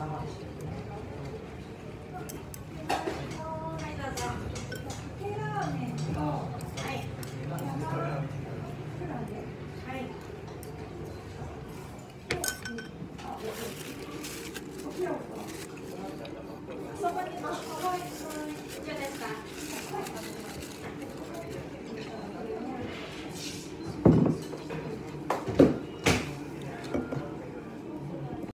様